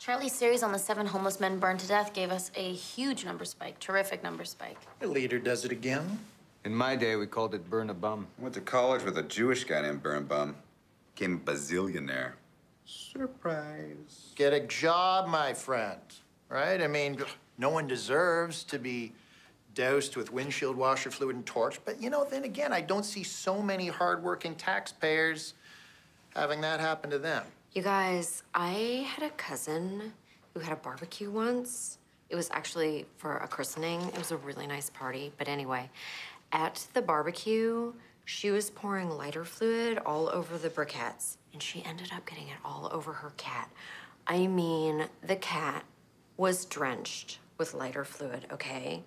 Charlie's series on the seven homeless men burned to death gave us a huge number spike, terrific number spike. The leader does it again. In my day, we called it burn a bum. I went to college with a Jewish guy named Birnbaum. Became a bazillionaire. Surprise. Get a job, my friend. Right? I mean, no one deserves to be doused with windshield washer fluid and torch. But you know, then again, I don't see so many hardworking taxpayers having that happen to them. You guys, I had a cousin who had a barbecue once. It was actually for a christening. It was a really nice party. But anyway, at the barbecue, she was pouring lighter fluid all over the briquettes, and she ended up getting it all over her cat. I mean, the cat was drenched with lighter fluid, okay?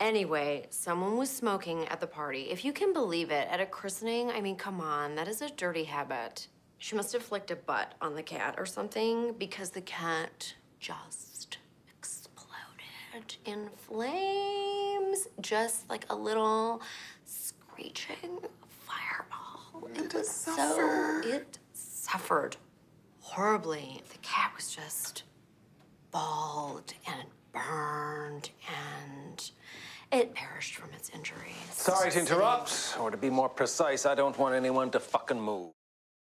Anyway, someone was smoking at the party. If you can believe it, at a christening, I mean, come on, that is a dirty habit. She must have flicked a butt on the cat or something because the cat just exploded in flames. Just like a little screeching fireball. It was so. It suffered horribly. The cat was just bald and burned and it perished from its injuries. Sorry to interrupt, or to be more precise, I don't want anyone to fucking move.